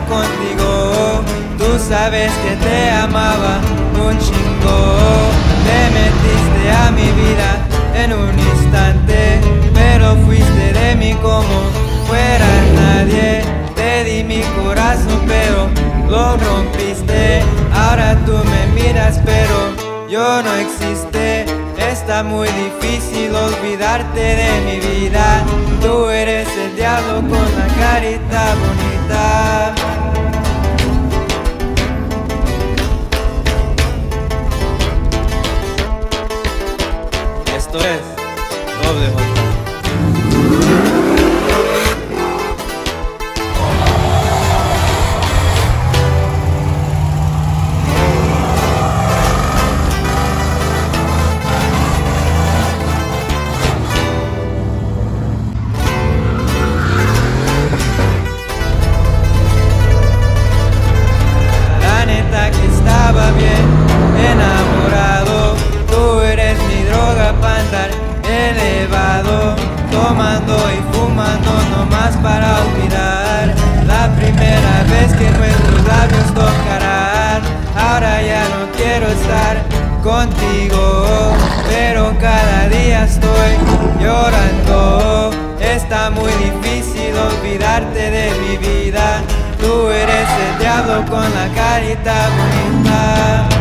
contigo. Tú sabes que te amaba un chingo. Te metiste a mi vida en un instante, pero fuiste de mí como fuera nadie. Te di mi corazón, pero lo rompiste. Ahora tú me miras, pero yo no existe. Está muy difícil olvidarte de mi vida. Carita bonita. Esto es contigo. Pero cada día estoy llorando. Está muy difícil olvidarte de mi vida. Tú eres el diablo con la carita bonita.